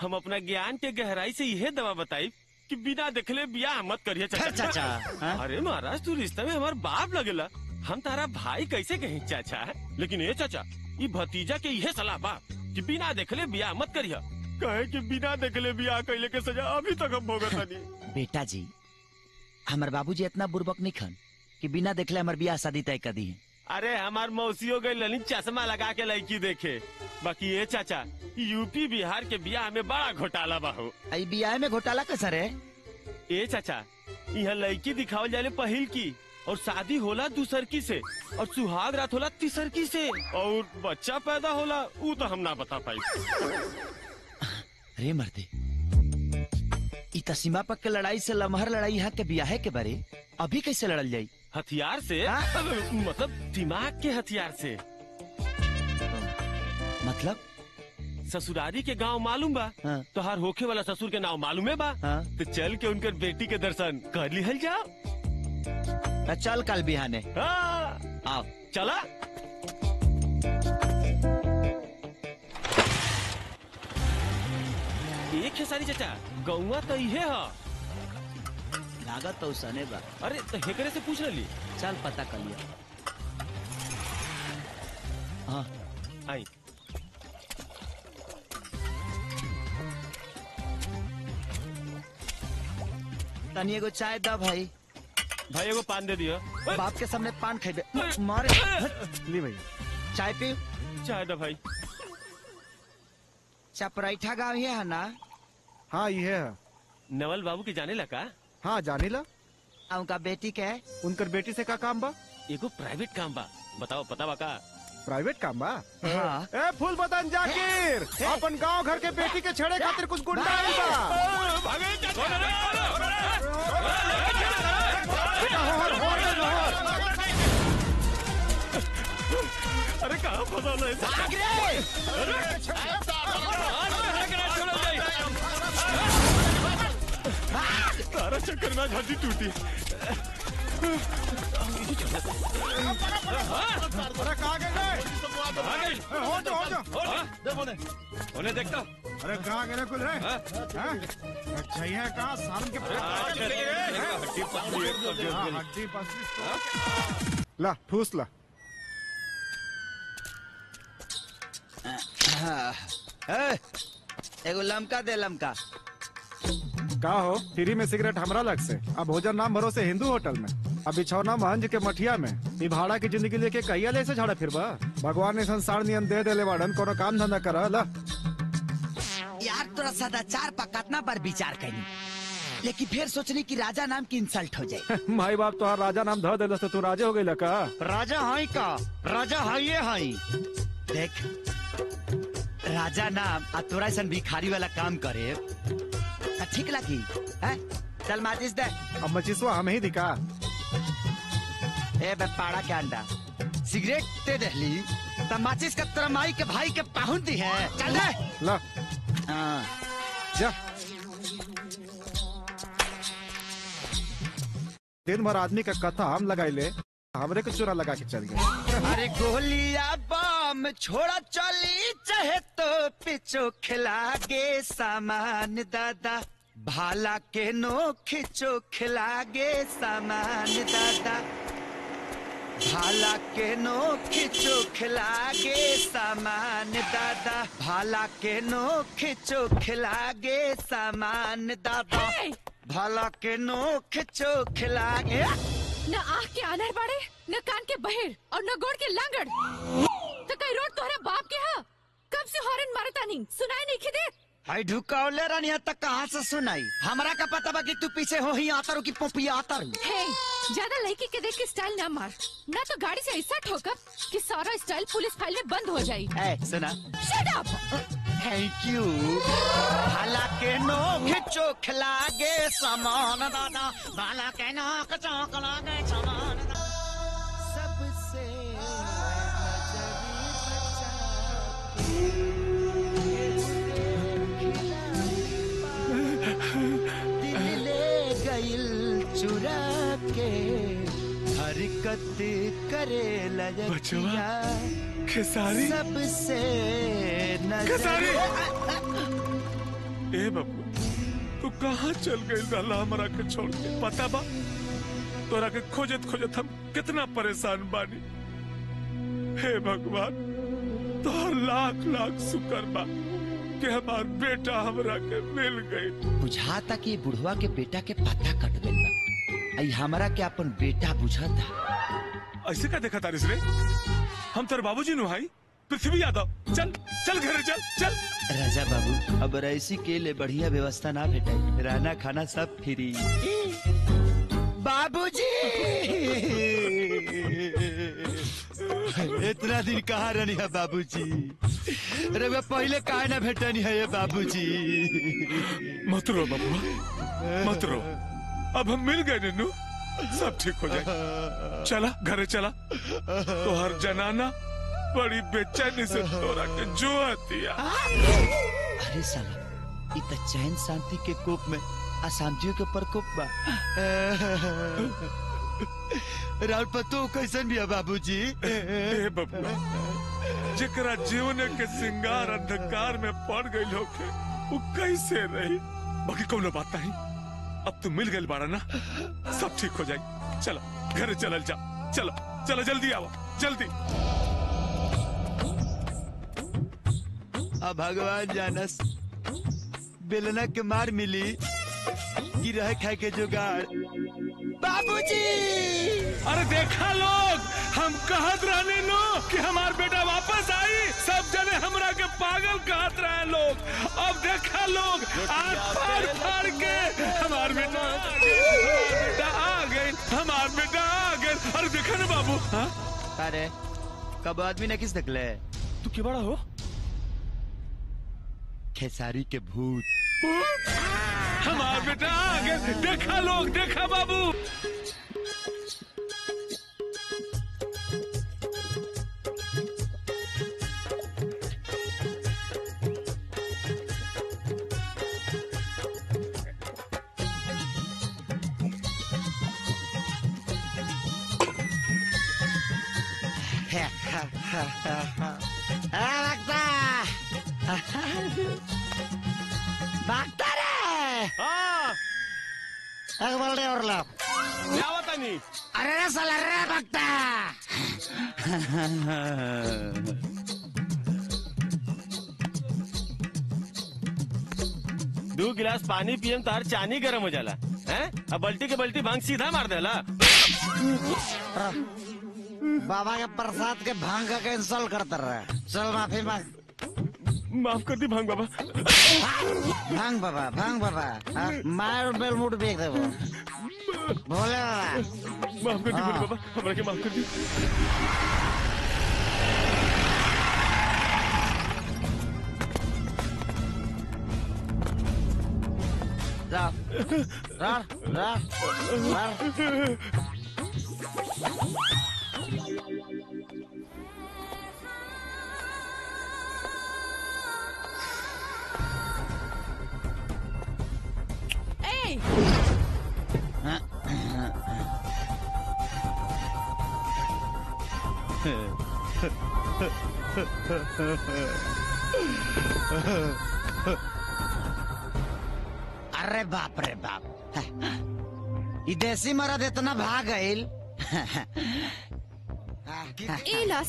हम अपना ज्ञान के गहराई से यह दवा बताई कि बिना देखले बियाह मत करिए चाचा। चाचा हाँ? अरे महाराज तू रिश्ते में हमारे बाप लगेला। हम तारा भाई कैसे कहीं चाचा? है लेकिन ये चाचा ये भतीजा के यह सलाह बा कि बिना देखले बियाह मत करिए कहे कि बिना देखले बियाह कैले के सजा अभी तक हम भोगत नहीं बेटा जी हमार बाबूजी इतना बुर्बक नहीं खन कि बिना देखले हमार बियाह शादी तय कर दी है। अरे हमार मौसियों गई ललित चश्मा लगा के लड़की देखे। बाकी ये चाचा यूपी बिहार के बियाह में बड़ा घोटाला बा हो आई बियाह में घोटाला कैसा है ए चाचा यहाँ लड़की दिखावल जाले पहल की और शादी होला दूसर की से और सुहाग रात होला तीसर की से और बच्चा पैदा होला ऊ तो हम ना बता पाई। अरे मर्दे त सीमा पक के लड़ाई से लमहर लड़ाई यहाँ के बियाहे के बारे अभी कैसे लड़ल जाई? हथियार से? हाँ? मतलब दिमाग के हथियार से। मतलब? ससुरारी के गाँव मालूम बा। हाँ। हर होखे वाला ससुर के नाम मालूम है बा। हाँ। तो चल के उनकर बेटी के दर्शन कर लिहल जाओ चल कल बिहाने। हाँ, आओ। चला। एक है सारी चाचा गौवा तो इहे है। लागत तो सने बा। अरे तो हेकरे से पूछ रही चल पता कर लिया। हाँ। आई। तनी एगो चाय द भाई। भाई एगो पान दे दियो। बाप के सामने पान खेबे। मारे। ली भैया चाय पी। चाय दो भाई। चपराइठा गाँव ही है ना? हाँ ये है। नवल बाबू के जाने लगा हाँ जानी ला। उनका बेटी के? उनकर बेटी से का काम बा? एगो प्राइवेट काम बा। बताओ पता बा का? प्राइवेट काम बा? हाँ। ए फूल बदन जाकिर! अपन गाँव घर के बेटी के छेड़े खातिर कुछ गुंडा आइल बा। अरे कहाँ फंसा चक्कर में हड्डी टूटी। अरे कहाँ गए हो हो जा उन्हें। देखता अरे कहाँ गए कुल रे हैं? अच्छा ये कहाँ? सालन के हाँ, हड्डी पसली ला ठूस ला। ए, एगो लमका दे लमका। का हो? फ्री में सिगरेट हमरा लग से। अब भोजन नाम भरोसे हिंदू होटल में। अब बिछौना महंज के मठिया में। ई भाड़ा की ज़िंदगी लेके कहिया ले से झाड़ा फिरबा? भगवान ने संसार नियम दे देले बाड़न कोनो काम धंधा कर ला। यार तोरा सदाचार पर कितना बार विचार करी लेकिन फिर सोचनी कि राजा नाम की इंसल्ट हो जाए माई बाप तो राजा नाम ध देलस तो तू राजे हो गई का? राजा हाई का? राजा हाइये हाई। देख राजा नाम आ तोरा ऐसा भिखारी वाला काम करे आ ठीक लगी हैं? चल माचिस दे। अब मचिसवा हमें ही दिखा। ए बे पाड़ा के अंडा? सिगरेट दे दहली तब माचिस का तोरा माई के भाई के पाहुन दी है। चल दे। ला। हाँ। जा। दिन भर आदमी का कथा हम लगाई ले हमरे को चुरा लगा के चल गए अरे गोलिया बम छोड़ा चली चाहे तो पिछो खिला गे सामान दादा। भाला के नो खिचो खिला गे सामान दादा। भाला के नो खिचो खिला गे सामान दादा। भाला के नो खिचो खिला गे सामान दादा। भाला के नो खिचो खिला गे न आँख के आनर बाड़े न कान के बहिर और न गोड़ के लांगड़। तो कई रोड तोहरा बाप के हा? कब से हॉर्न मारता नहीं? सुनाई नहीं खिदे। हाय ढुकावले रानिया तक कहाँ से सुनाई। हमरा का पता बा कि तू पीछे हो ही आता रू की पोपिया आता रू हे ज़्यादा लड़की के देख के स्टाइल ना मार। ना तो गाड़ी से ऐसा ठोकर कि सारा स्टाइल पुलिस फ़ाइल में बंद हो जाई ए सुना। शट अप थैंक यू भाला के नो खिचो खिला गे सामान दादा। भाला के नो खिचो खिला गे सामान दादा। हरकत करे लजकिया खेसारी। सबसे खेसारी! ए बाबू तू कहाँ चल गई रहला हमरा के छोड़ के? पता बा? तोरा के खोजत खोजत हम कितना परेशान बानी। हे भगवान तोहर लाख लाख शुक्र बा कि हमार बेटा हमरा के मिल गई। बुझाता कि बुढ़वा के बेटा के पता कट गइल बा। आई हमरा के अपन बेटा बुझाता। ऐसे का देखा तारिस रे हम तेरे बाबूजी नु भाई पृथ्वी यादव। चल चल घर चल चल। राजा बाबू अब ऐसी के लिए बढ़िया व्यवस्था ना भेटाई। रहना खाना सब फ्री। बाबूजी! इतना दिन कहा रहनी है बाबूजी? अरे मैं पहले काहे ना भेटनी है ये बाबूजी? मत रो बबुआ मत रो। अब हम मिल गए नन्नू। सब ठीक हो जाए चला घरे चला। तो हर जनाना बड़ी बेचैनी से तोरा के जो दिया। अरे साला इ त चैन शांति के कोप में अशांतियों के प्रकोप बा। राउत पतो कैसन भी है बाबूजी? ए बबुआ जेकरा जीवन के सिंगार अंधकार में पड़ गई वो कैसे रही? बाकी कौन बात नहीं। अब तू मिल गई बाड़ा ना सब ठीक हो जाएगी। चलो, घर चल जा चलो चलो, जल्दी आओ। जल्दी। अब भगवान जानस। बेलना के मार मिली। कि रह खाए के जुगाड़। बाबूजी! अरे देखा लोग हम कहत रहने लो कि हमार बेटा वापस आई। सब जने हमरा के पागल कहत रहे लोग। अब देखा लोग आज फाड़ फाड़ के हमार बेटा आ गए, हमार बेटा आ गए हमार बेटा आ गए अरे देखा ना बाबू हाँ? अरे कब आदमी ने किस निकले तू क्यों बड़ा हो? खेसारी के भूत? हमार बेटा आ गए देखा लोग देखा बाबू। भागता एक और लो क्या बता नहीं अरे रे साला रे भागता दो गिलास पानी पियम तार चानी गरम हो जाला। हैं? अब बल्टी के बल्टी भाँग सीधा मार देला। बाबा के प्रसाद के भाँग का कैंसल करते रहे। चल माफ़ी मांग। माफ़ कर दी भाँग बाबा। भाँग बाबा भाँग बाबा। मार बेल मुट बेच दे वो भोले बाबा। माफ़ कर दी हाँ। भोले बाबा हमरा के माफ़ कर दी। जा। जा जा। जा अरे बाप रे बाप। देसी मरद इतना भाग गईल।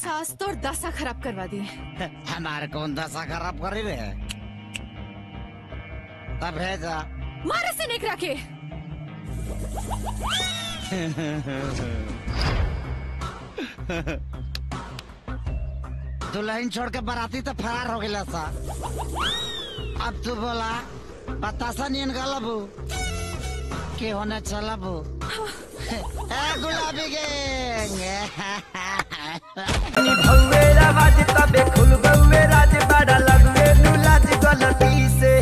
सास तोर दशा खराब करवा दी हमारे कौन दशा खराब करी रे तब भेजा। मारे से निकरा के दुल्हन छोड़ के बराती तो फरार हो गया सा। अब तू बोला, बतासा नहीं गलबू। के होने चलबू? ए, गुलाबी गैंग। भौवे राज तबे खुल गौवे राज बड़ा लगवे नुलाज गलती से।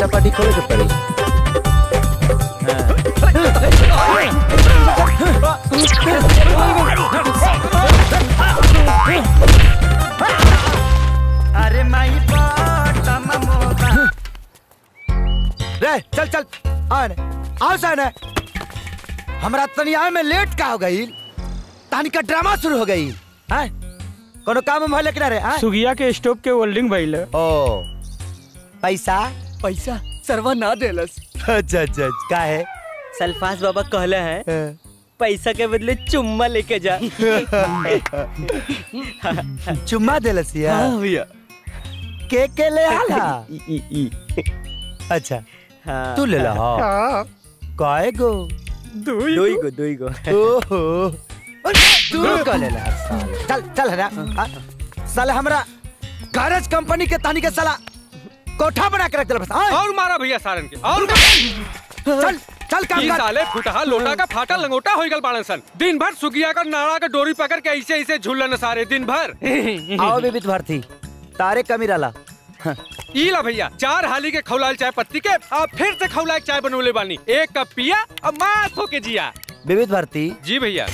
चपाटी खोले तो पड़ी अरे माई रे चल चल। आने आओ सहने हमरा तो तनी आए में लेट का हो गई। तानी का ड्रामा शुरू हो गई। हैं कोनो काम भइले कि रे सुगिया के स्टॉप के वेल्डिंग भइले। ओ पैसा? पैसा सरवा ना देलस। अच्छा अच्छा अच्छा, का है? सल्फास बाबा कहले हैं पैसा के बदले चुम्मा लेके जा। चुम्मा देलस या? हाँ भैया। के के ले आला। अच्छा हाँ। तू ले ला हाँ। काहे गो? दुई गो। दुई गो। ओहो। तू का ले ला चल चल हरा। हाँ। साला हमरा गैरेज कंपनी के तानी के साला कोठा बना के रख दिला बस। और मारा भैया सारन के और चल चल काम कर। साले फुटहा लोटा का फाटा लंगोटा हो गल बाड़न सन। दिन भर सुगिया का नाड़ा का डोरी पकड़ के ऐसे ऐसे झूलन सारे दिन भर आओ बीबित भारती तारे कमी रला ई ला भैया चार हाली के खौलाल चाय पत्ती के अब फिर से खौलाल चाय बनोले बानी। एक कप पिया अब माथ होके जिया। बीबित भारती जी भैया।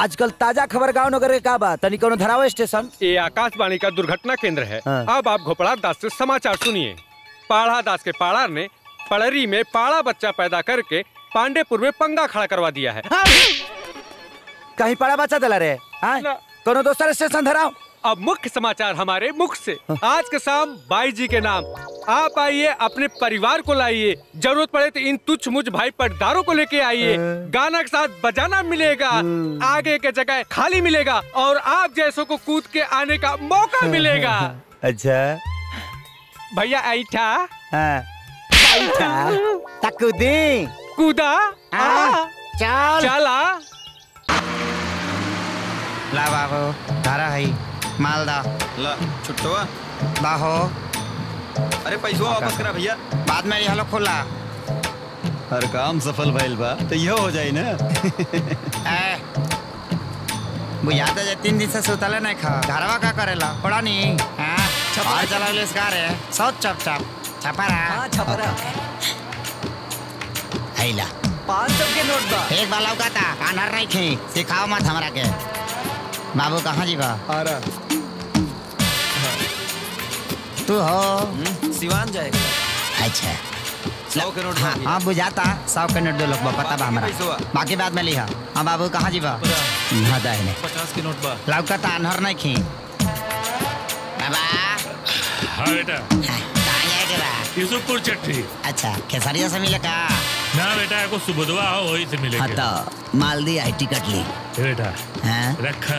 आजकल ताज़ा खबर गाँव नगर के का बात? तनी धरावे स्टेशन। ये आकाशवाणी का दुर्घटना केंद्र है। हाँ। अब आप घोपड़ा दास से समाचार सुनिए। पाड़ा दास के पाड़ा ने पड़री में पाड़ा बच्चा पैदा करके पांडेपुर में पंगा खड़ा करवा दिया है। कहीं पाड़ा बच्चा दला रहे हाँ? कोनो दोसर स्टेशन धराओ अब मुख्य समाचार हमारे मुख से। आज के शाम बाई जी के नाम। आप आइए अपने परिवार को लाइए। ज़रूरत पड़े तो इन तुच्छ मुझ भाई पटदारों को लेके आइए। गाना के साथ बजाना मिलेगा। आगे के जगह खाली मिलेगा और आप जैसों को कूद के आने का मौका मिलेगा। अच्छा। भैया ऐठा। हाँ। कूदा। चल। चला ला बाबू धारा है। मालदा। ला छुट्टवा बाहो। अरे पैसा वापस करा भैया। बाद में ये हलो खुला। हर काम सफल भइल बा तो यह हो जाई ना। ए बुझाता जे तीन दिन से सुतले नहीं खा। घरवा का करेला? पड़ा नहीं हाँ? छपा चला ले इसका रे। सब चप चप। छपा रहा हाँ छपरा। हैला पाँच सौ के नोट बा। एक बार लौका था कानर नहीं खी सिखाओ मत हमरा के। बाबू कहाँ जीवा आ रहा। तू हो। सिवान जाएगा अच्छा। सौ के नोट हाँ बाकी। हाँ बुझाता। सौ के नोट दो लोग पता बा हमारा। बाकी बात में लिहा। हाँ बाबू कहाँ जीवा हाँ ने पचास के नोट बा। लौका था अनहर नहीं खी। बाबा। हाँ बेटा। कहाँ जाएगा यूसुफपुर चट्टी। अच्छा कैसा से मिले का? ना बेटा एगो सुबुधवा हो वही से हाँ मिलेगा तो माल दी आई टिकट ली। बेटा हाँ? रखा।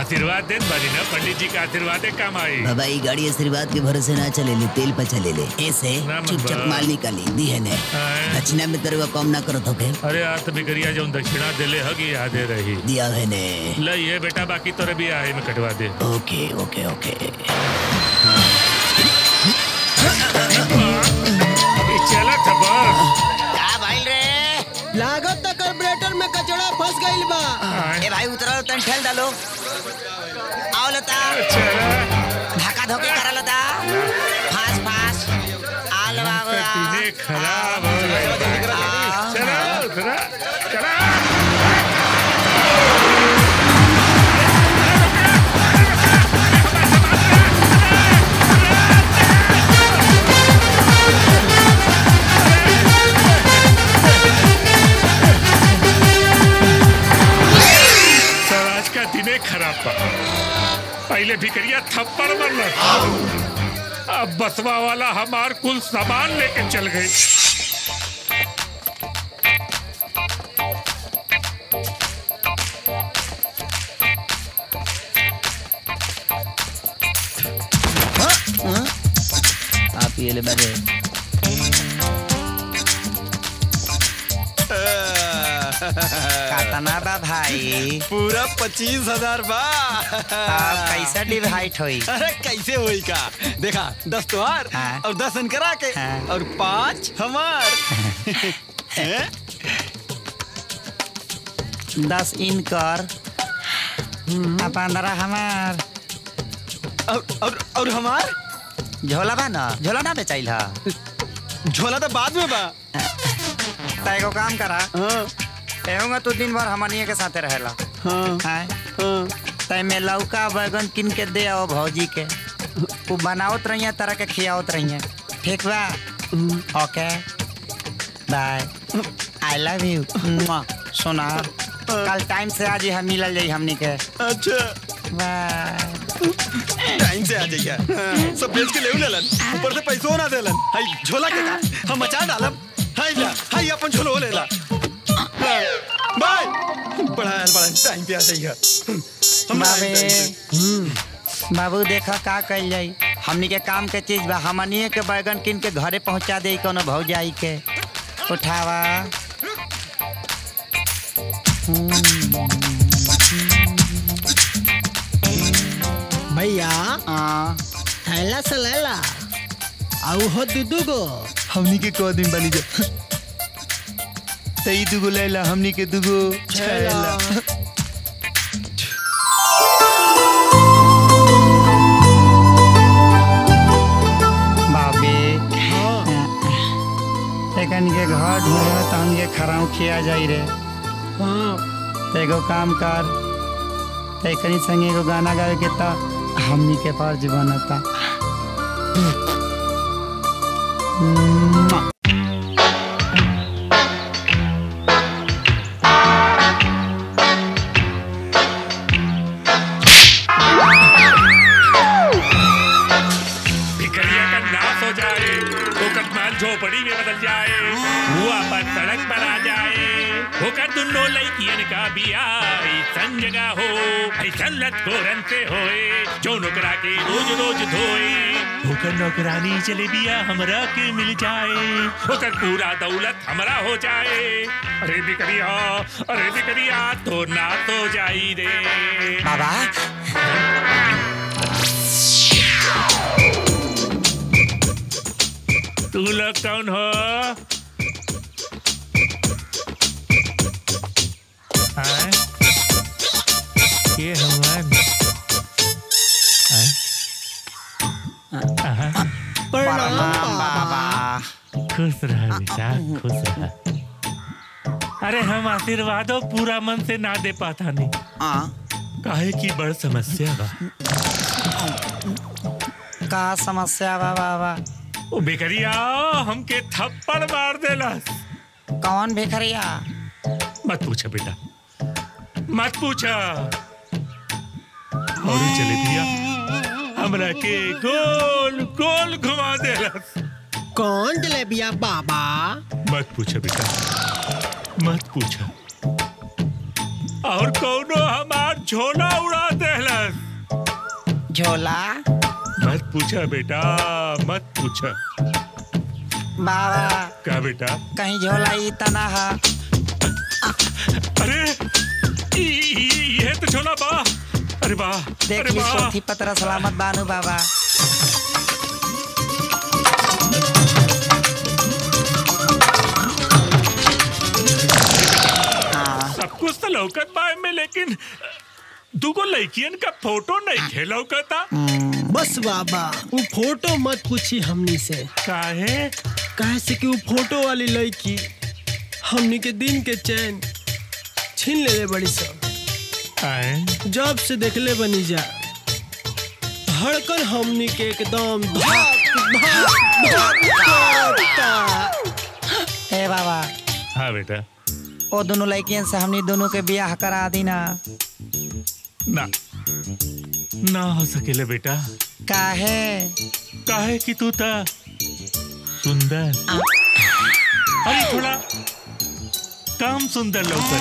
आशीर्वाद देत बानी ना पंडित जी का आशीर्वाद है काम आई। बाबा ये गाड़ी आशीर्वाद के भरोसे ना चले ले तेल पर चले ले। ऐसे चुपचाप माल निकाली दी है ने। हाँ। दक्षिणा में तेरे कम ना करो तो के अरे आज तो बिगड़िया जो दक्षिणा देले हगी यादे रही। दिया है ने। ल ये बेटा बाकी तोरे भी आहे में कटवा दे। Okay okay okay. चला था बस लागत तक कार्बोरेटर में कचड़ा फंस गइल बा। ए भाई उतरो तन ठेल डालो। आओ लता। धक्का धोके करा बा पहले भिकरिया थप्पड़ मरल अब बसवा वाला हमार कुल सामान लेके चल गई। आप ये ले बैठे कातना बा भाई। पूरा पच्चीस हज़ार बा। अब कैसे डिवाइड होई? अरे कैसे होई का? देखा दस तुहार हाँ। और दस इनकरा के हाँ। और पाँच हमार। दस इनकर पंद्रह हमार। और और और हमार? झोला बा ना? झोला ना बेचाइल हा। झोला तो बाद में बा। त एगो काम करा। हाँ। एहूँगा तू दिन भर हमनिए के साथे रहेला। हाँ हैं हाँ। तय में लौका बैगन किन के दे आओ भौजी के। वो बनावत रहिए तरह के खियावत रहिए ठीक बा? Okay. Bye. I love you सोना। कल टाइम से आज हम मिलल जाई हमनी के। अच्छा। बाय। टाइम से आ जाइए सब बेच के ले लेलन ऊपर से पैसो ना देलन। हाय झोला के का? हम मचा डालब हाय ला हाय अपन झोलो ले ला हाँ, बाय। बड़ा बड़ा टाइम पे आ जाइए। बाबे बाबू देखा का कल जाई हमनी के काम के चीज़ बा। हमनिए के बैगन किन के घरे पहुँचा दे कोनो भौजाई के। उठावा। भैया थैला से लैला। आउ हो दुदू गो। हमनी के को दिन बनी जा तई दुगो लैला हमनी के दुगो छैला। के घर ढूंढे तो हम जाई रे। तो एगो काम कर संगे एगो गाना गावे के तो हमनी के फ़र्ज़ बनता लटकोरन से होए जो नौकरा के रोज रोज धोए। होकर नौकरानी चले बिया हमरा के मिल जाए। होकर पूरा दौलत हमरा हो जाए। अरे बिकरिया अरे बिकरिया तो ना तो जाई रे बाबा। तू लोग कौन हो? हैं? खुश रह बेटा खुश रह। अरे हम आशीर्वादों पूरा मन से ना दे पाता नहीं। काहे की बड़ समस्या बा। का समस्या बा बाबा ओ बेकरिया हमके थप्पड़ मार देलस। कौन भिखरिया? मत पूछा बेटा। मत पूछा। और चले दिया। हमरा के गोल गोल घुमा देलस। कौन जलेबिया बाबा? मत पूछा बेटा। मत पूछा। और कौनो हमार झोला उड़ा देलस झोला? मत पूछा बेटा मत पूछा। बाबा का बेटा? कहीं झोला ई तना है। अरे ये तो झोला बा। अरे बा देख अरे बा पत्र सलामत बानू बाबा। सब कुछ तो लौकत बा में लेकिन दुगो लड़कियन का फ़ोटो नहीं खे लौकता बस बाबा वो फ़ोटो मत पूछी हमनी से। काहे? काहे से कि वो फ़ोटो वाली लड़की हमनी के दिन के चैन छीन ले बड़ी सब जब से देखले बनी जा धड़कन हमनी के एकदम धक धक धक करता। ए बाबा। हाँ बेटा। ओ दोनों लड़कियन से हमनी दोनों के ब्याह करा दी ना ना ना हो सकेले बेटा। काहे? काहे कि तू था सुंदर। अरे थोड़ा काम सुंदर लौकता।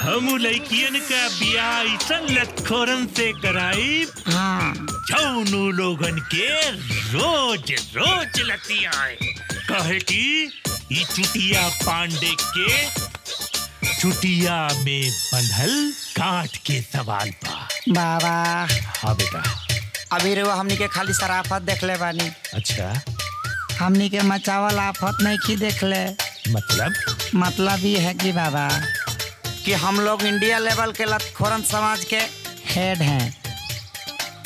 हम लड़कियन का ब्याह ऐसन लटखोरन से कराई। जौनू लोगन के रोज रोज लती आए कहे कि चुटिया पांडे के चुटिया में बंधल काट के सवाल पा बाबा। हाँ बेटा। अभी रे हमनी के खाली शराफत देख ले बानी। अच्छा। हमनी के मचावल आफत नहीं की देख ले मतलब? मतलब ये है कि बाबा कि हम लोग इंडिया लेवल के लतखोरन समाज के हेड हैं।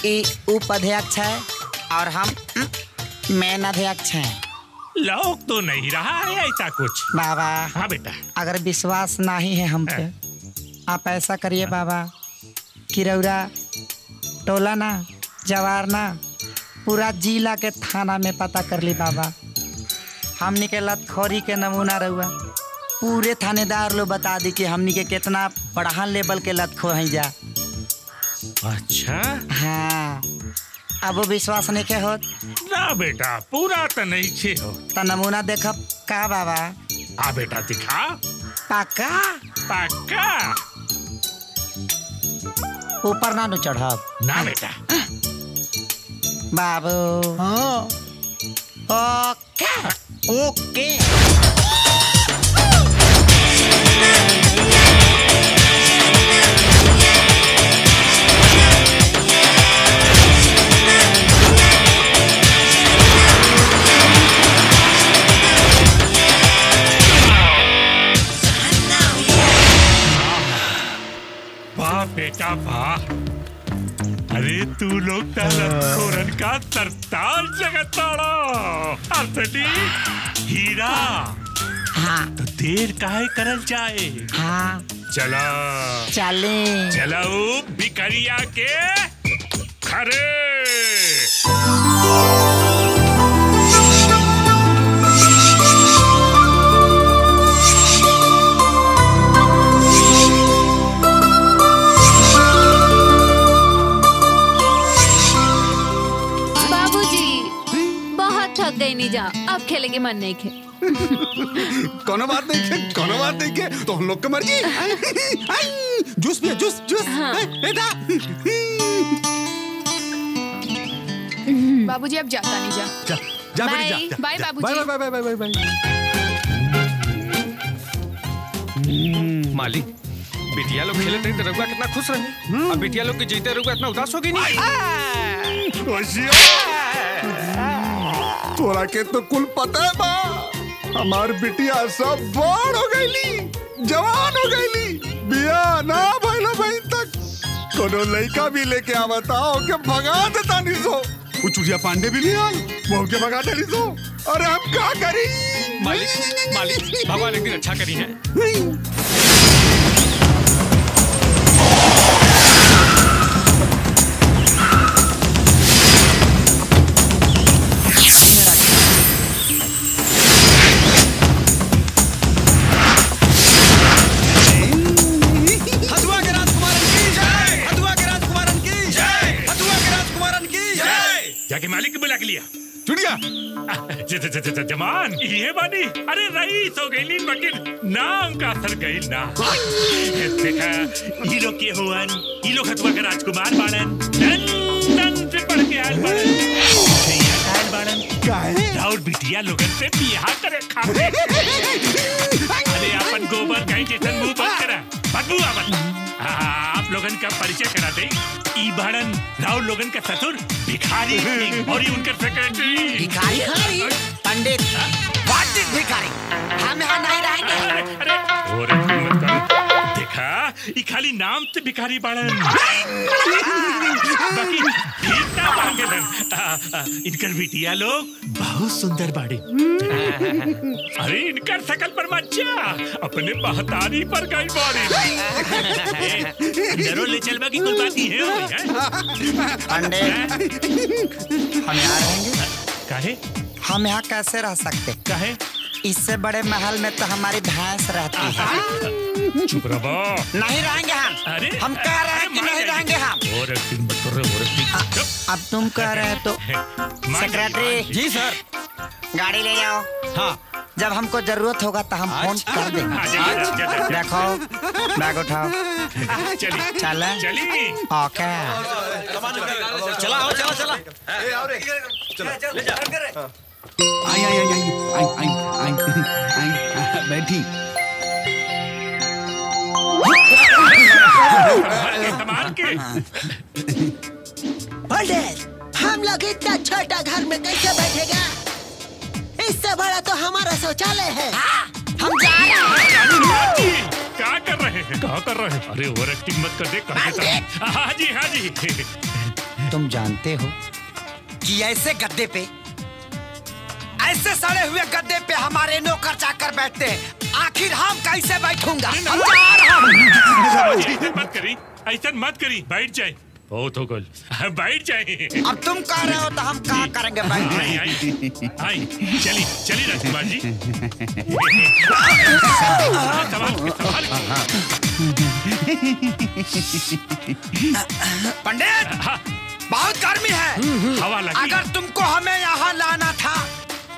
ई उपाध्यक्ष है और हम मेन अध्यक्ष हैं। लोग तो नहीं रहा है ऐसा कुछ। बाबा हाँ बेटा। अगर विश्वास नहीं है हम पे आप ऐसा करिए बाबा किरौरा टोला ना जवार ना पूरा जिला के थाना में पता कर ली बाबा। हमनी के लतखोरी के नमूना रहुआ। पूरे थानेदार लोग बता दी कि हमनी के कितना बड़हन लेवल के लतखो हैं जा। अच्छा। हाँ। अब विश्वास नहीं के होत। ना बेटा पूरा तो नहीं छे हो तो नमूना देखब का बाबा? आ बेटा दिखा। पक्का पक्का ऊपर ना नु चढ़ब ना बेटा। बाबू। हाँ। ओके। ओके। वाह अरे तू लोग तलतोरन का तरताल जगताड़ा असली हीरा। हाँ। तो देर काहे करल जाए? हाँ। चला। चले। चलाओ बिकरिया के खरे खेलेंगे मन नहीं खे। कोनो बात नहीं के कोनो बात नहीं के तो हम लोग की मर्ज़ी। जूस पिया जूस जूस। बेटा बाबूजी अब जाता नहीं जा। जा जा बेटी जा। बाय, जा, बाय बाबूजी। Bye bye bye bye bye bye मालिक बिटिया लोग खेलते रही तो रघुआ कितना खुश रहे अब बिटिया लोग के जीते रघुआ इतना उदास होगी नहीं। तोरा के तो कुल पता है बा। हमार बिटिया सब बड़ हो गईली जवान हो गईली बिया ना भइला बहन तक। कोनो लड़का भी लेके आवताओ के भगा देता नहीं सो वो चुड़िया पांडे भी नहीं आई वो के भगा देली सो अरे हम क्या करी? मालिक मालिक भगवान एक दिन अच्छा करी है। के चुड़िया ज- ज- ज- ज- जमान ये बानी अरे रईस हो गई मगर नाम का असर गई ना। देखा ई लोग के हुवन ई लोग हथुआ के राजकुमार बाड़न लंदन से पढ़ के भैया का आयल बाड़न काहे? राउर बिटिया लोगन से बियाह करे खाते अरे अपन गोबर कहीं जैसन मुँह बंद करा। बदबू आवत आप लोगन का परिचय करा दे ई भाड़न राव लोगन का ससुर भिखारी और ये उनका सेक्रेटरी भिखारी पंडित। व्हाट इज़ भिखारी। हम यहाँ नहीं रहेंगे। और मत करो देखा ई खाली नाम से भिखारी बाड़न बाकी भीख ना आ, आ, इनकर बिटिया लोग बहुत सुंदर बाड़ी. अरे इनकर सकल पर मच्छा अपने महतारी पर गई बाड़ी. अंदरों ले चलवा की कोई बात नहीं है हैं? हम यहाँ रहेंगे। काहे? हम यहाँ कैसे रह सकते? काहे? इससे बड़े महल में तो हमारी भैंस रहती है। चुप रहो। नहीं रहेंगे हम। अरे हम कह रहे हैं कि नहीं रहेंगे हम। और एक्टिंग मत कर रहे और एक्टिंग अब तुम कह रहे हैं तो सेक्रेटरी जी सर गाड़ी ले जाओ हाँ। जब हमको ज़रूरत होगा तो हम फ़ोन कर देंगे। हाँ, चलिए, चलिए, चलिए। देखो बैग उठाओ। चलिए चले। ओके। चला आओ चला। चला आई आई आई आई आई आई आई आई बैठी। हम लोग इतना छोटा घर में कैसे बैठेगा? इससे बड़ा तो हमारा शौचालय है। हम जा रहे हैं। क्या कर रहे हैं? क्या कर रहे हैं? अरे ओवर एक्टिंग मत कर दे कर देता हूँ। हाँ जी हाँ जी। तुम जानते हो कि ऐसे गद्दे पे ऐसे सड़े हुए गद्दे पे हमारे नौकर जाकर बैठते हैं। आखिर हम कैसे बैठूँगा? हूँ। मत करी ऐसा मत करी बैठ जाए। हो गल बैठ जाए। अब तुम कह रहे हो तो हम कहा करेंगे चली चली राजकुमार जी। पंडित बहुत गर्मी है। हवा लगी। अगर तुमको हमें यहाँ लाना था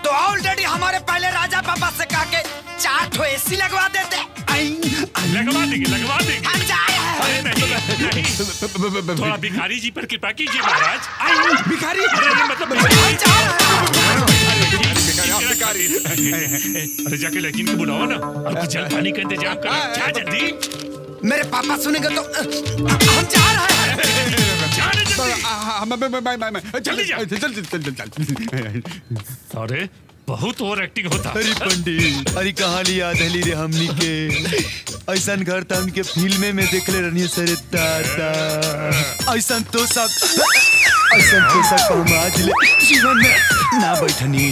तो ऑलरेडी हमारे पहले राजा पापा से कहा के चार ठो एसी लगवा देते। लगवा देंगे लगवा देंगे। हम जा रहे हैं। अरे नहीं नहीं थोड़ा भिखारी जी पर कृपा कीजिए महाराज। भिखारी। अरे मतलब अरे जाके लेकिन को बुलाओ ना। और जल पानी का इंतज़ाम करो। जा जल्दी। मेरे पापा सुनेंगे तो हम जा रहे हैं। जल्दी जा चल चल चल चल चल अरे बहुत ओवर एक्टिंग होता। अरे पंडित। अरे कहानी याद है रे हमनी के। ऐसा घर था हमके फिल्मे में देखले रहनी सरे दादा ऐसा तो सब ऐसा तो सब हम आज ले जीवन में ना बैठनी।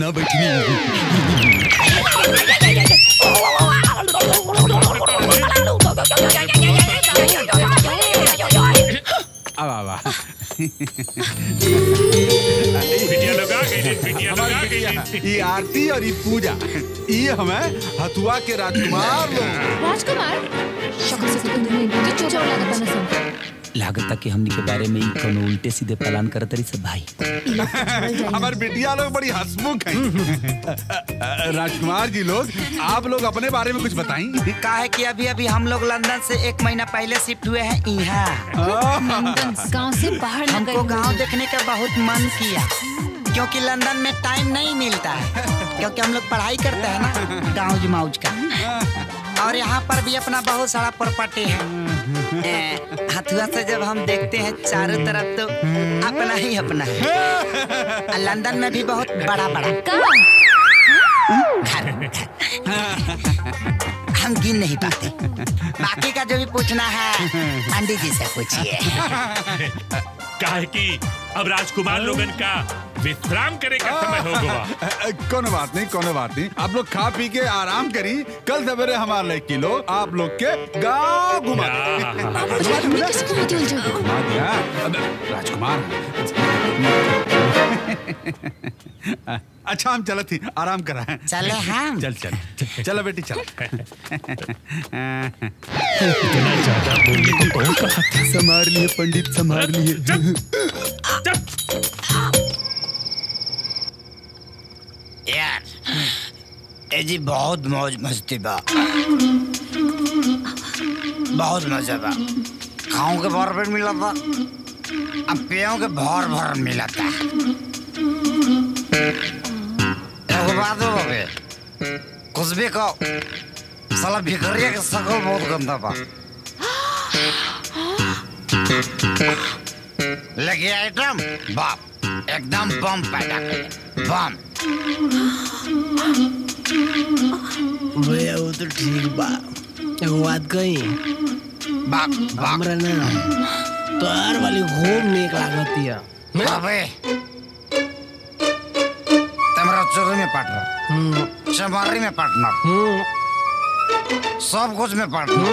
ना बैठनी। अब अब बिटिया लोग आ गई बिटिया लोग आ गई ये आरती और ये पूजा ये हमें हथुआ के राजकुमार लोग। राजकुमार? शक्ल से तो तुम्हें जो चोचा लागत ना सब। लागता कि हमनी के बारे में ही कोनो उल्टे सीधे प्लान करत रही सब भाई। हमारे बेटिया लोग बड़ी हंसमुख हैं। राजकुमार जी लोग आप लोग अपने बारे में कुछ बताएँ। कहा है कि अभी अभी हम लोग लंदन से एक महीना पहले शिफ्ट हुए हैं यहाँ लंदन गाँव से बाहर हमको गाँव देखने का बहुत मन किया क्योंकि लंदन में टाइम नहीं मिलता है क्योंकि हम लोग पढ़ाई करते हैं ना गाँव जमाउज का। और यहाँ पर भी अपना बहुत सारा प्रॉपर्टी है। हथुआ से जब हम देखते हैं चारों तरफ़ तो अपना ही अपना है। लंदन में भी बहुत बड़ा बड़ा घर। हम गिन नहीं पाते। बाकी का जो भी पूछना है पंडित जी से पूछिए। काहे कि अब राजकुमार लोगन का विश्राम करे का समय हो गया। कोनो बात नहीं कोनो बात नहीं। आप लोग खा पी के आराम करी। कल सवेरे हमारे लिए किलो आप लोग के गाँव घुमा देंगे। घुमा दिया। राजकुमार। अच्छा हम चले थी आराम करा है। चले हम। चल चल चलो बेटी चल। संभार लिए पंडित संभार लिए यार ए जी बहुत मौज मस्ती बा। बहुत मज़ा बा। खाऊं के भर पेट मिला था अब पियो के भर भर मिला था हो आइटम बाप एकदम बम पैदा करे बम भैया वो तो ठीक बा एगो बात कही बाप बाप हमरा ना तोहार वाली खूब नीक लागतिया अबे तमरा में पार्टनर। चमारी में पार्टनर। सब कुछ में पार्टनर।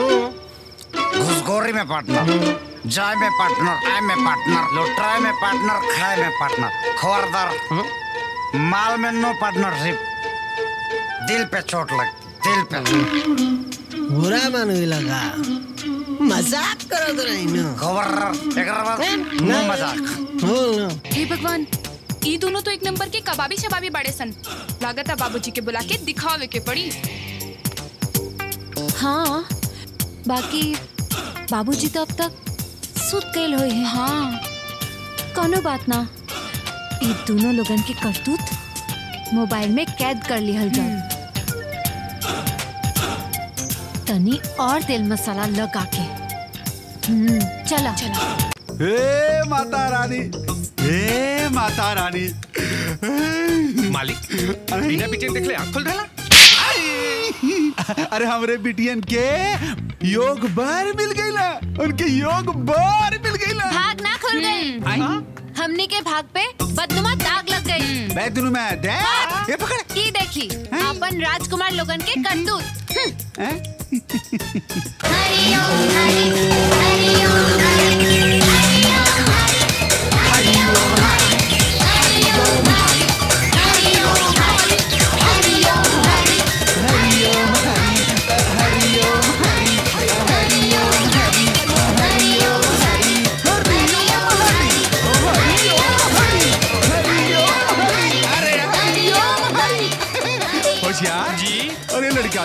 घुसखोरी में पार्टनर। जाय में पार्टनर आय में पार्टनर। लुटाए में पार्टनर खाए में पार्टनर। खबरदार। माल में नो पार्टनरशिप। दिल पे चोट लगती दिल पे। बुरा मन लगा। मज़ाक करो तो नहीं ना। खबर एकरा बाद नो मज़ाक। हे भगवान ई दोनों तो एक नंबर के कबाबी शबाबी बड़े सन। लागत है बाबूजी के बुला के दिखावे के पड़ी। हाँ बाकी बाबूजी तो अब तक सुत गए हुए हैं। हाँ। कोनो बात ना ये दोनों लोगन के करतूत मोबाइल में कैद कर लिहल जाओ तनी और तेल मसाला लगा के। हम्म, चला। चला। हे माता रानी हे। माता रानी। मालिक बिना पीछे देख ले आँख खोल डाला अरे। हमरे बिटियन के योग बार मिल गई ना उनके योग बार मिल गई ना भाग ना खुल गई। हमने के भाग पे बदनुमा दाग लग गई। मैं दोनों में दे। ये पकड़। ई देखी? अपन राजकुमार लोगन के करतूत हैं? हरिओम हरि। हरिओम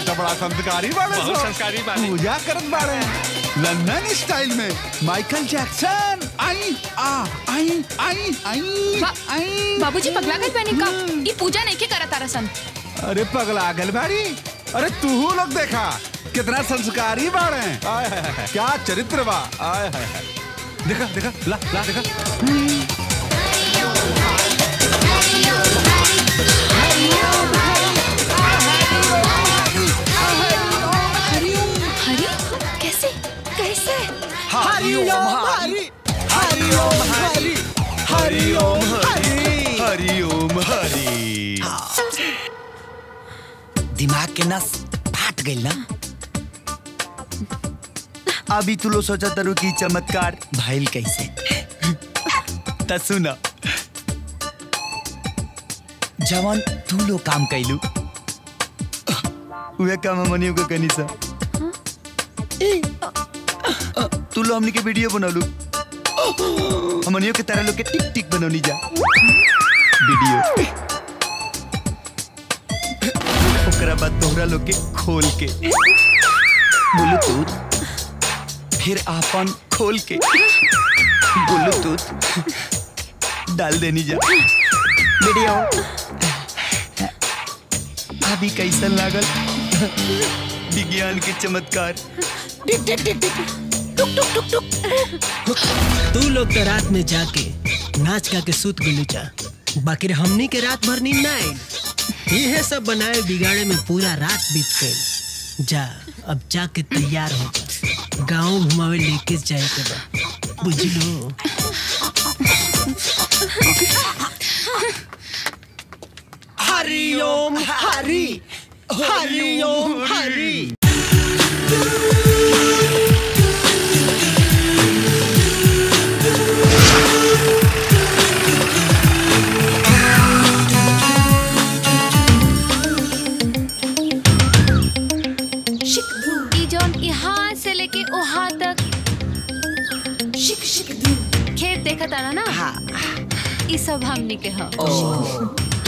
हरि बड़ा संस्कारी बाड़े बहुत संस्कारी बाड़े। पूजा करत बाड़े। लंदन स्टाइल में माइकल जैक्सन। आई आ आई आई आई आई। बाबूजी पगला गए बहनी का? ये पूजा नहीं के करा तारा सन? अरे पगला गल बाड़ी। अरे तू लोग देखा। कितना संस्कारी बाड़े। आय हाय हाय, क्या चरित्र बा। आय हाय हाय। देखा देखा ला ला देखा। हरिओम हरि। हरिओम हरि। हरिओम हरि। हरिओम हरि। दिमाग के नस फाट गई ना? अभी तू लोग सोचा तरू की चमत्कार। भाईल कैसे? त सुना। जवन तू लोग काम कैलू? उहे काम हमनियों के कनी सा तू लोग हमनी के वीडियो बनौलू। हमनियों के तरह लोग के टिक टिक बनौनी जा। वीडियो। ओकरा बाद तोहरा लोग के खोल के। ब्लूटूथ। फिर आपन खोल के। ब्लूटूथ। डाल देनी जा। वीडियो। अभी कैसन लागल? विज्ञान के चमत्कार। टिक टिक टिक टिक। टुक टुक टुक टुक तू लोग तो रात में जाके नाच गा के सूत गुलू जा बाकी हमनी के रात भर नींद ना आई ये सब बनाए बिगाड़े में पूरा रात बीत गई। जा, अब जाके तैयार हो जा। गाँव घुमावे लेके जाए के बा। बुझलो हरिओम हरि हरिओम हरि। देखा तारा ना ई सब हमनी के ह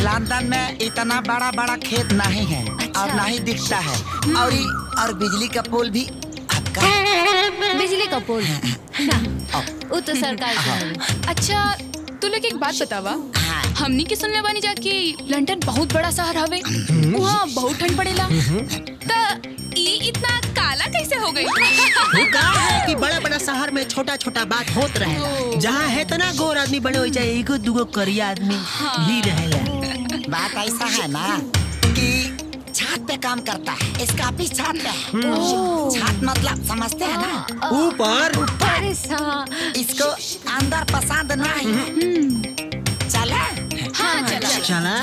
लंदन में इतना बड़ा बड़ा खेत नहीं है अच्छा। और नहीं दिखता है। और और बिजली का पोल भी आपका बिजली का पोल? ना वो तो सरकार के हवे। अच्छा तू लोग एक बात बतावा। हमनी के सुनले बानी जा कि लंदन बहुत बड़ा शहर हवे। वहाँ बहुत ठंड पड़ेला। त ई इतना कैसे हो गई? वो का है कि बड़ा बड़ा शहर में छोटा छोटा बात होत रहे। जहाँ है तना गोर आदमी बड़े हो जाए एगो दुगो करिया आदमी ही। रहेला बात ऐसा है ना कि छात पे काम करता है इसका ऑफ़िस छत पे है। ओह। मतलब समझते हैं ना? ऊपर। ऊपर इसको अंदर पसंद नहीं चला? हाँ चला। चला।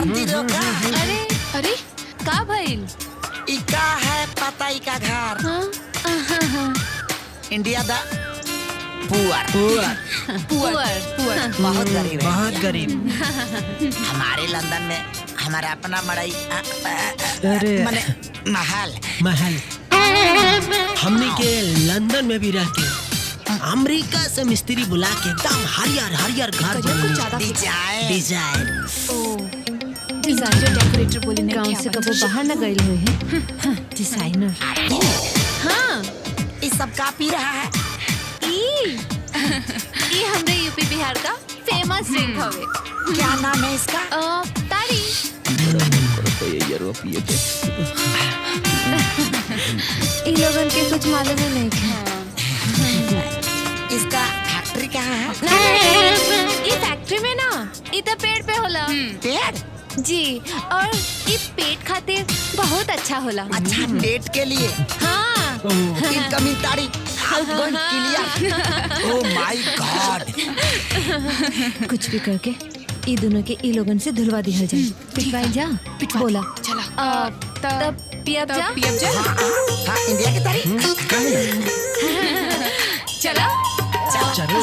आरती रोका अरे अरे का भइल इका है पताई का घर। इंडिया दा पुअर। पुअर। Poor poor. बहुत गरीब है। बहुत गरीब। हमारे लंदन में हमारा अपना मड़ई अरे। मने महल। महल। हमनी के लंदन में भी रह के अमेरिका से मिस्त्री बुला के एकदम हरियर हरियर घर। Design design designer. डेकोरेटर बोले गाँव से कबो बाहर न गए हुए हैं। डिज़ाइनर। हाँ। ये सब का पी रहा है। ई। ई हमरे यूपी बिहार का फ़ेमस ड्रिंक हवे क्या नाम है इसका? अ, तारी। ई लोगन के इन लोगों के कुछ मालूम ही नहीं है इसका फैक्ट्री कहाँ है? ई फैक्ट्री में ना तो पेड़ पे होला। पेड़? जी और ई पेट खाते बहुत अच्छा होला। अच्छा पेट के लिए? हाँ। इनकमिंग तारीख outgoing clear oh my god. कुछ भी करके ई दोनों के ई लोगन से धुलवा दिया जाए पिटवाई जा। बोला। चला। तब पियब जा। पियब जा। हाँ। इंडिया की तारीख? चला। चलो।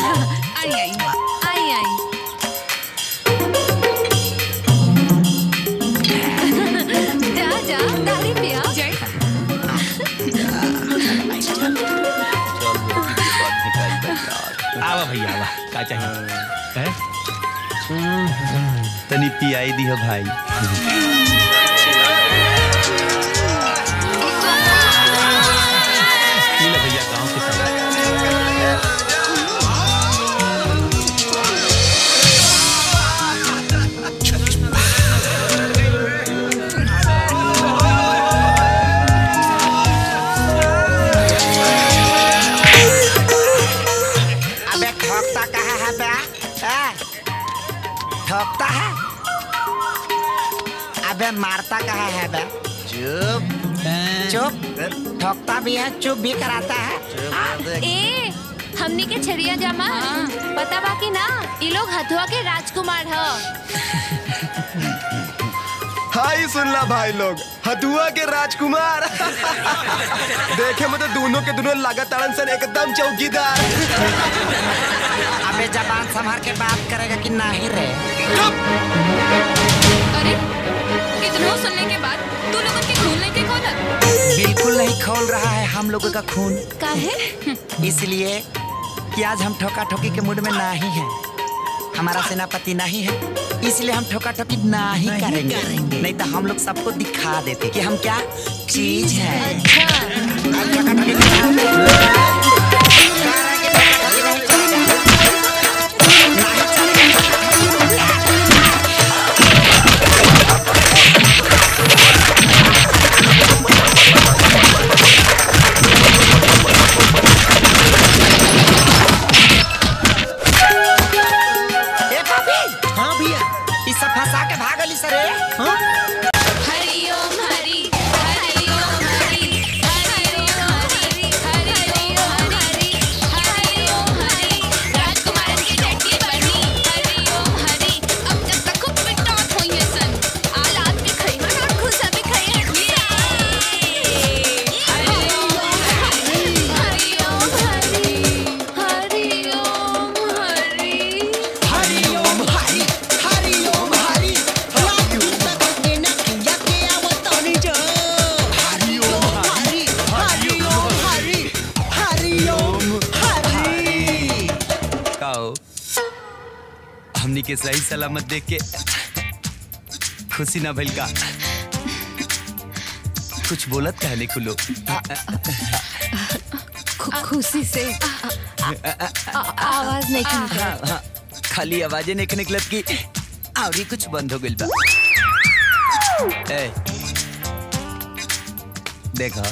आई आई। आई आई। आवा भैया आवा। का चाहिए? हाँ। है। हाँ, हाँ। तनी पियाई दी है। भाई मारता कहाँ है बे? चुप। चुप। ठोकता भी है चुप भी कराता है। ए हमनी के छरिया जामा। पता बा कि ना ई लोग हथुआ के राजकुमार ह। हाय सुनला भाई लोग हदुआ के राजकुमार। देखे में तो दोनों के दोनों लागत ताड़न सन एकदम चौकीदार। अबे जबान संभाल के बात करेगा कि नहीं रे। इतना सुनने के बाद तू लोगों के खून लेके खोलत बिल्कुल नहीं खोल रहा है हम लोगों का खून। काहे इसलिए कि आज हम ठोका ठोकी के मूड में ना ही। है। हमारा सेनापति नहीं है इसलिए हम ठोका ठोकी ना नहीं करेंगे। नहीं तो हम लोग सबको दिखा देते कि हम क्या चीज़ है। ए सही सलामत देख के खुशी ना भइल का। कुछ बोलत कहने खुलो। खुशी से आवाज़ नहीं निकल खाली आवाज़ें नहीं निकलत की और ही कुछ बंद हो गइल बा। देखा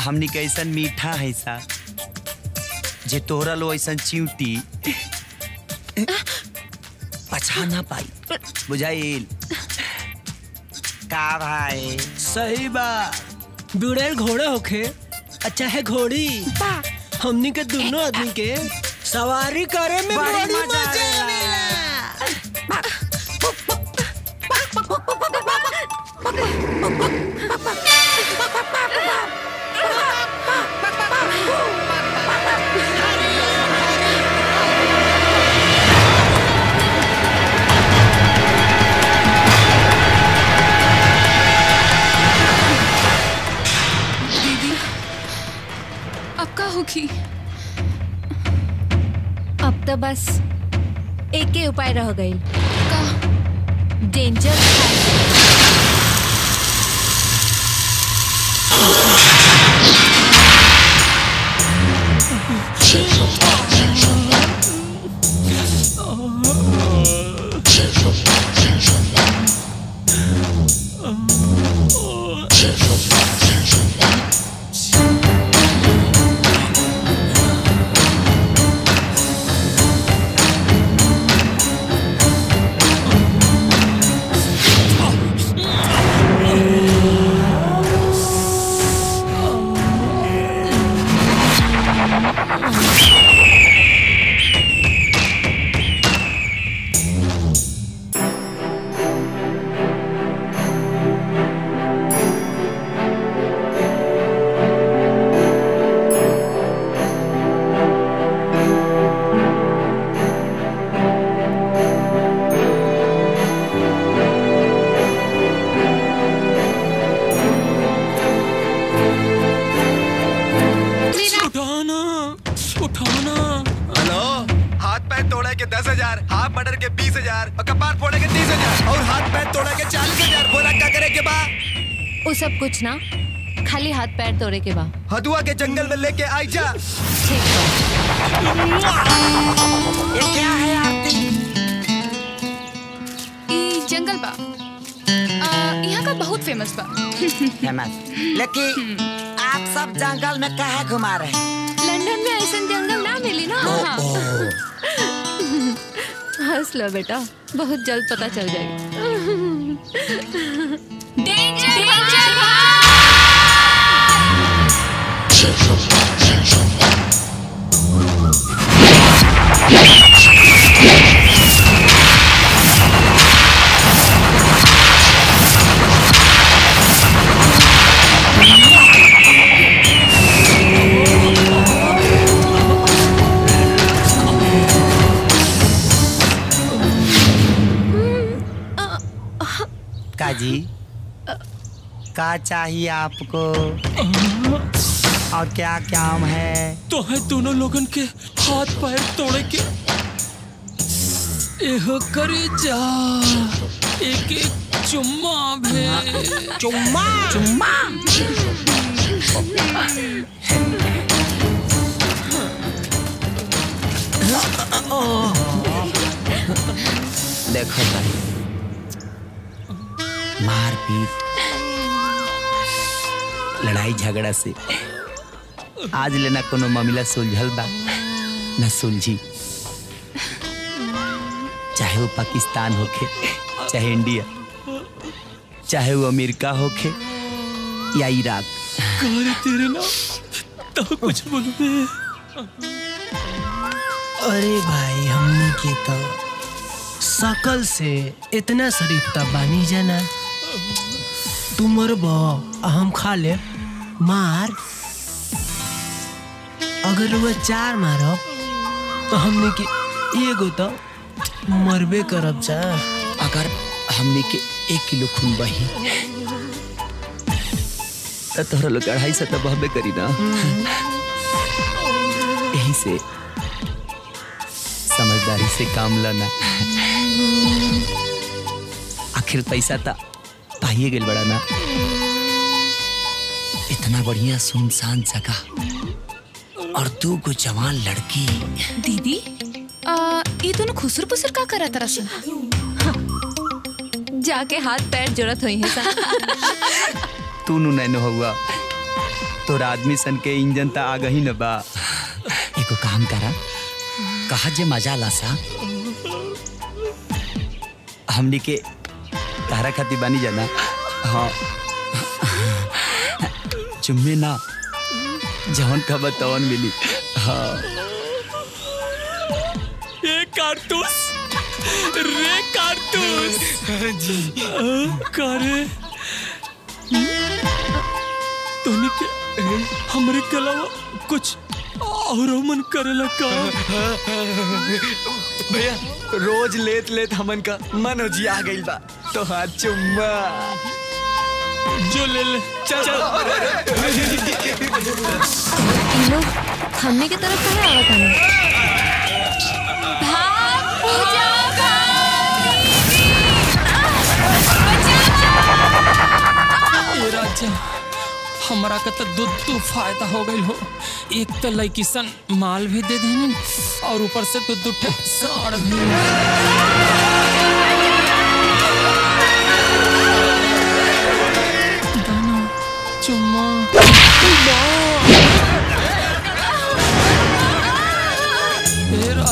हमनी के ऐसन मीठा है सा। जे तोहरा लो ऐसन चिंटी। पछा ना पाई बुझाइल। का भाई? सही बात बुढ़ेल घोड़े होखे अच्छा है घोड़ी। हमनी के दोनों आदमी के सवारी करे में बड़ी बड़ी मज़ा। बस एक के उपाय रह गई। डेंजर और कपार फोड़े के तीस हज़ार और हाथ पैर तोड़े के चालीस हज़ार। बोला क्या करे के बा वो सब कुछ ना खाली हाथ पैर तोड़े के बा हदुआ के जंगल में लेके आई जा। ये क्या है आरती जंगल बा। यहाँ का बहुत फ़ेमस बा। फ़ेमस लेकिन आप सब जंगल में कहा घुमा रहे हैं? लंदन में ऐसा जंगल ना मिली ना। हंस लो बेटा बहुत जल्द पता चल जाएगा। काजी का चाहिए आपको? और क्या काम है? तो है दोनों लोगन के हाथ पैर तोड़े के। एहो करे जा। एक एक चुम्मा भे। चुम्मा? चुम्मा? देखो भाई मारपीट लड़ाई झगड़ा से। आज लेना कोनो मामला सुलझल बा न सुलझी। चाहे वो पाकिस्तान होखे चाहे इंडिया चाहे वो अमेरिका होखे या इराक। तेरे ना तो कुछ बोलबे अरे भाई हमने के तो सकल से इतना शरीफ तब बानी जाना। तू मरब हम खा ले। मार। अगर वो चार मारब तो हमने के एगो तो मरबे करब जा। अगर हमने के एक किलो खून बही तो तोहरा लोग अढ़ाई सौ तो बहबे करी ना। यही से समझदारी से काम लेना। आखिर पैसा तो पाइए गेल बड़ा ना। इतना बढ़िया सुनसान जगह। और दू को जवान लड़की। दीदी आ, ये दोनों खुसर पुसर का करा तरह से जाके हाथ पैर ज़रूरत हुई है तू नु नैनो हुआ। तोरा आदमी सन के इंजन त आ गही न बा। एको काम करा। कहा जे मज़ा ला सा हमनी के तारा खाती बानी जाना। हाँ। चुम्मे ना। जवन का तवन मिली। हाँ। ये कारतूस। रे कारतूस। जी। करे। तोनी के हमरे के अलावा कुछ और मन करेला का? भैया रोज लेत लेत हमन का मन हो जी आ गइल बा। तो हाथ चुम्मा जो ले ले चल। ये लोग हमने की तरफ़ कहाँ हमें ए राजा हमरा का तो दूध दू फ़ायदा हो गई हो। एक तो लड़की सन माल भी दे देनी और ऊपर से तो दुठे साड़ भी।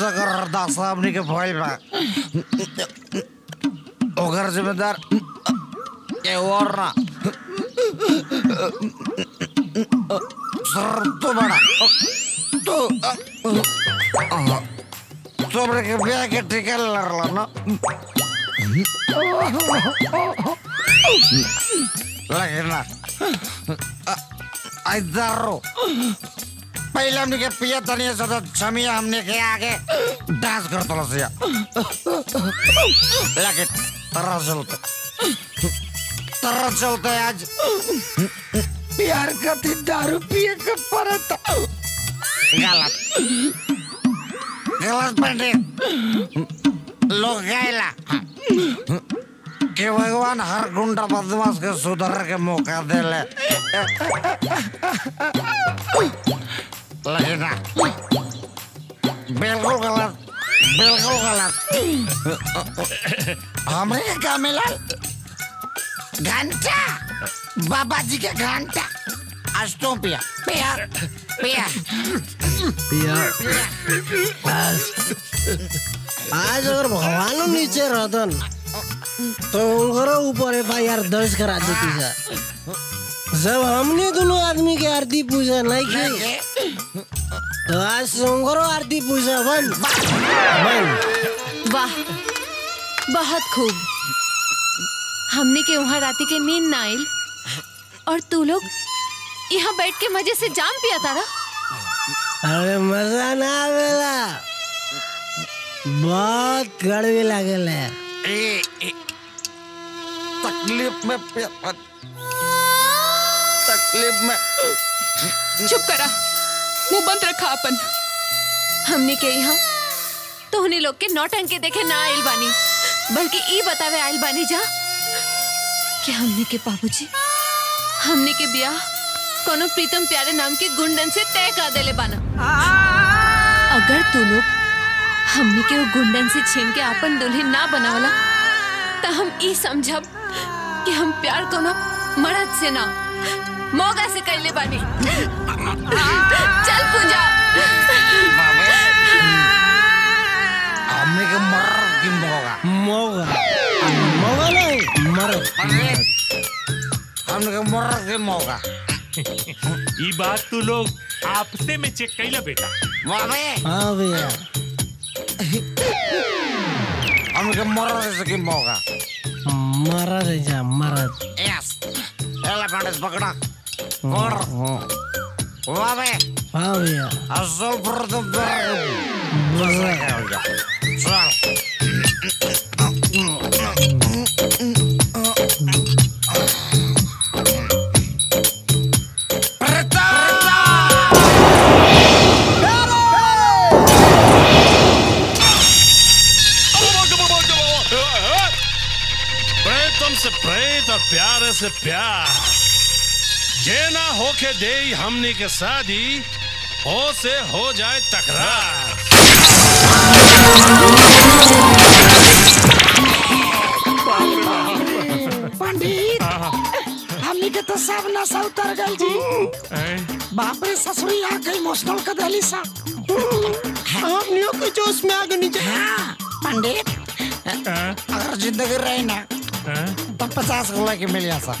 ही बड़ा बा कौनो काम करना मारा ना पंडित ऐसा कर दास साहब के फॉइल बा ओकर जिम्मेदार ये और ना सर तो बड़ा तो sobre que vea que te cae la rana लगना इधर पहले हमने के पिया तनिया सदा छमिया हमने के आगे डांस कर तो लसिया लगे तरह चलते तरह चलते आज। प्यार करती दारू पिए के परत। गलत। गलत पंडित लोग गैला। कि भगवान हर गुंडा बदमाश के सुधर के मौका दे ले। लेकिन ना, बिल्कुल गलत बिल्कुल गलत हमरे के क्या मिला घंटा बाबा जी के घंटा आज तो पिया पिया पिया पिया आज आज अगर भगवान नीचे रहतन तो उनकरो ऊपर एफ़ आई आर दर्ज करा देती सर जब हमने दोनों आदमी के आरती पूजा नहीं की तो आज उनकरो आरती पूजा बंद। बंद। वाह बहुत खूब। हमने के वहाँ राती के नींद ना आइल और तू लोग यहाँ बैठ के मज़े से जाम पिया तारा अरे मज़ा ना आवेला। बहुत कड़वी लागल है। तकलीफ़ में तकलीफ़ में। चुप करा। मुँह बंद रखा अपन। हमने के यहाँ तो उन्हीं लोग के नौटंके देखे ना आइल बानी बल्कि ई बतावे आइल बानी जा कि हमने के बाबूजी, हमने के ब्याह कोनो प्रीतम प्यारे नाम के गुंडन से तय कर देले बाना। अगर तू लोग हमने के वो गुंडन से छीन के अपन दुल्हन ना बनावला तो हम ई समझब कि हम प्यार कोनो मर्द से ना। मोगा से कैले बानी। चल पूजा। के मर की मोगा? मोगा। मोगा नहीं मर। हमने के मर के मोगा? ये बात तू लोग आपसे में चेक कैला बेटा। बाबे। हाँ भैया। हमने के मर से की मोगा? मरद है जा मरद यस एलिफेंट पकड़ा। और बाबे हाँ भैया असल पर तो हमनी के शादी हो से हो जाए तकरार। पंडित हमनी के तो सब नशा उतर गल जी। बाप रे ससुरी आ गई इमोशनल कर देली सा। हमनियों के जोश में आ गई नीचे। हाँ पंडित अगर ज़िंदगी रही ना तो पचास गोला के मिल सा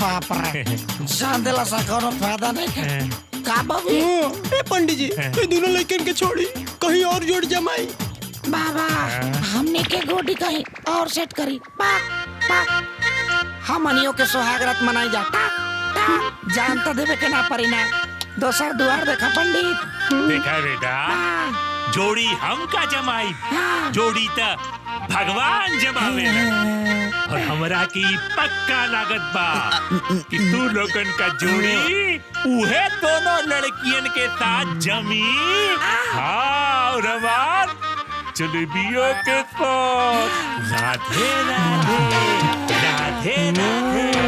बाप रे। जान दिला सा कोनो फ़ायदा नहीं है। का बाबू? ए पंडित जी ये दोनों लड़कन के छोड़ी कहीं और जोड़ जमाई। बाबा हमने के गोडी कहीं और सेट करी। पाक पाक हम अनियों के सुहाग रात मनाई जाता जान तो देवे के ना परी ना। दोसर दुआर देखा पंडित। देखा बेटा। जोड़ी हम का जमाई। जोड़ी त भगवान जमावे। और हमरा की पक्का लागत बा कि तू लोगन का जोड़ी, उहे दोनों लड़कियन के साथ जमी। हाँ हमार जलेबियों के साथ। राधे राधे राधे राधे।